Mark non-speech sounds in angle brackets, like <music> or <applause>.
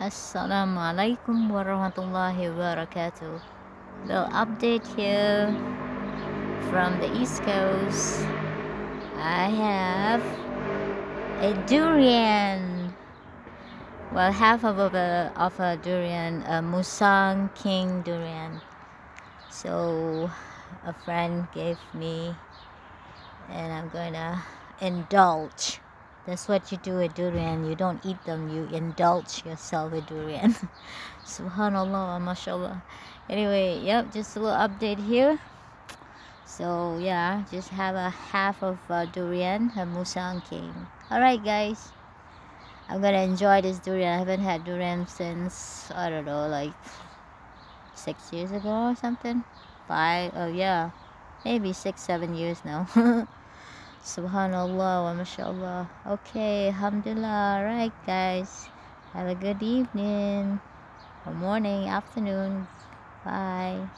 Assalamualaikum warahmatullahi wabarakatuh. Little update here from the East Coast. I have a durian. Well, half of a of a durian, a Musang King durian. So, a friend gave me, and I'm gonna indulge. That's what you do with durian. You don't eat them, you indulge yourself with durian. <laughs> Subhanallah, mashallah. Anyway, yep, just a little update here. So, yeah, just have a half of uh, durian, a Musang King. Alright, guys. I'm gonna enjoy this durian. I haven't had durian since, I don't know, like six years ago or something. Five, oh yeah, maybe six, seven years now. <laughs> Subhanallah wa mashallah. Okay, alhamdulillah. Alright, guys. Have a good evening, or morning, afternoon. Bye.